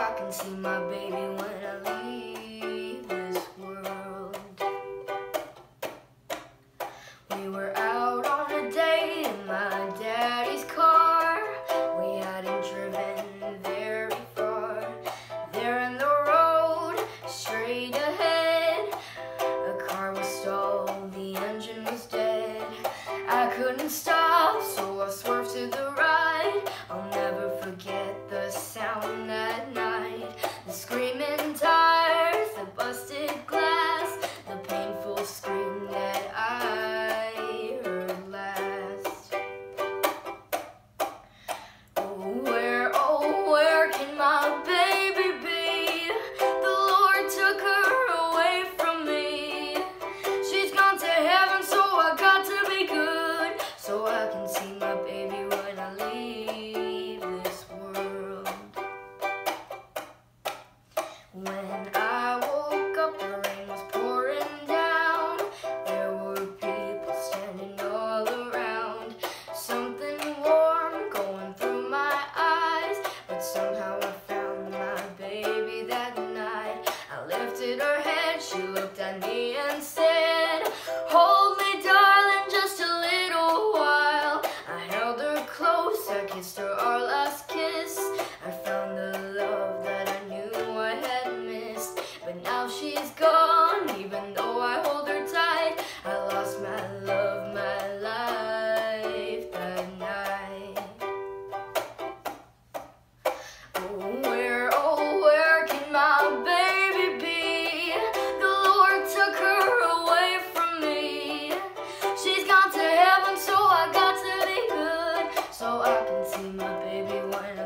I can see my baby when I look. time. I can see my baby when